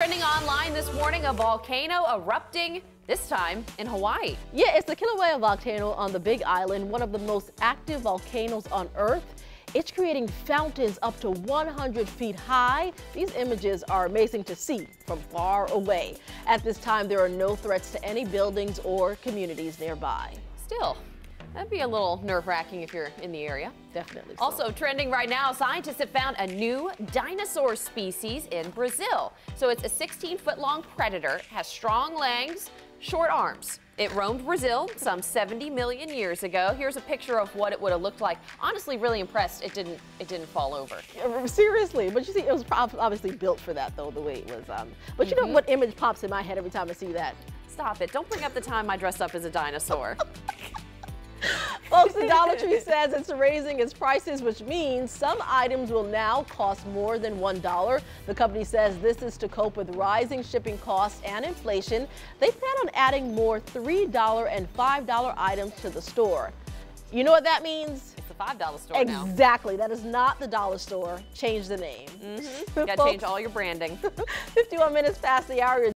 Trending online this morning, a volcano erupting, this time in Hawaii. Yeah, it's the Kilauea volcano on the Big Island, one of the most active volcanoes on Earth. It's creating fountains up to 100 feet high. These images are amazing to see from far away. At this time, there are no threats to any buildings or communities nearby. Still, that'd be a little nerve-wracking if you're in the area. Definitely. so. Also trending right now, scientists have found a new dinosaur species in Brazil. So it's a 16-foot long predator, has strong legs, short arms. It roamed Brazil some 70 million years ago. Here's a picture of what it would have looked like. Honestly, really impressed it didn't it didn't fall over. Seriously, but you see, it was obviously built for that, though, the way it was. Um, but you know what image pops in my head every time I see that? Stop it. Don't bring up the time I dressed up as a dinosaur. Folks, the Dollar Tree says it's raising its prices, which means some items will now cost more than $1. The company says this is to cope with rising shipping costs and inflation. They plan on adding more $3 and $5 items to the store. You know what that means? It's a $5 store now. Exactly. That is not the dollar store. Change the name. Mm-hmm. Got to change all your branding. 51 minutes past the hour.